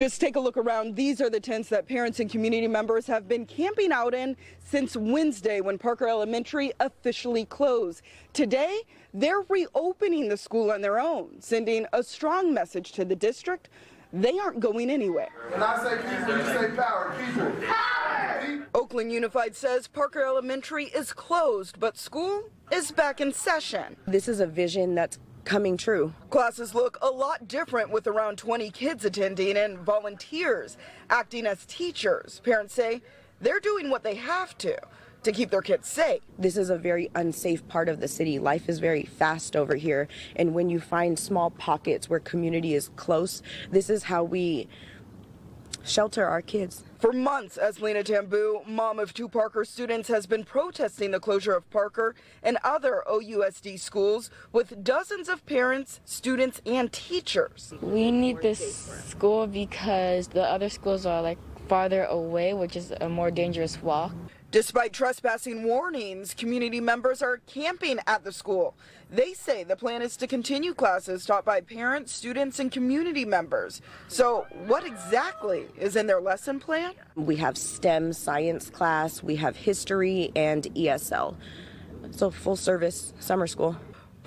Just take a look around. These are the tents that parents and community members have been camping out in since Wednesday when Parker Elementary officially closed. Today, they're reopening the school on their own, sending a strong message to the district. They aren't going anywhere. When I say people, you say power. People. Power! Oakland Unified says Parker Elementary is closed, but school is back in session. This is a vision that's coming true. Classes look a lot different with around 20 kids attending and volunteers acting as teachers. Parents say they're doing what they have to to keep their kids safe. This is a very unsafe part of the city. Life is very fast over here. And when you find small pockets where community is close, this is how we shelter our kids. For months, Eslina Tambu, mom of two Parker students, has been protesting the closure of Parker and other OUSD schools with dozens of parents, students, and teachers. We need this school because the other schools are like farther away, which is a more dangerous walk. Despite trespassing warnings, community members are camping at the school. They say the plan is to continue classes taught by parents, students, and community members. So, what exactly is in their lesson plan? We have STEM science class, we have history, and ESL. So, full service summer school.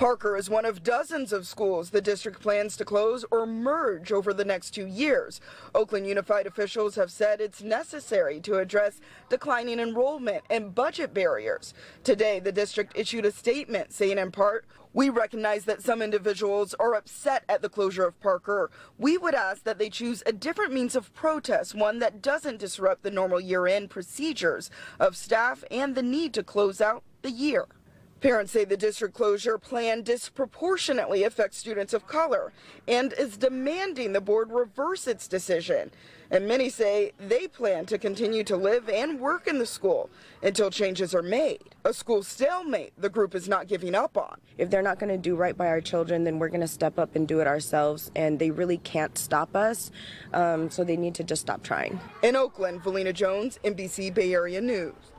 Parker is one of dozens of schools the district plans to close or merge over the next two years. Oakland Unified officials have said it's necessary to address declining enrollment and budget barriers. Today, the district issued a statement saying, in part, we recognize that some individuals are upset at the closure of Parker. We would ask that they choose a different means of protest, one that doesn't disrupt the normal year end procedures of staff and the need to close out the year. Parents say the district closure plan disproportionately affects students of color and is demanding the board reverse its decision. And many say they plan to continue to live and work in the school until changes are made. A school stalemate the group is not giving up on. If they're not going to do right by our children, then we're going to step up and do it ourselves. And they really can't stop us. Um, so they need to just stop trying. In Oakland, Velena Jones, NBC Bay Area News.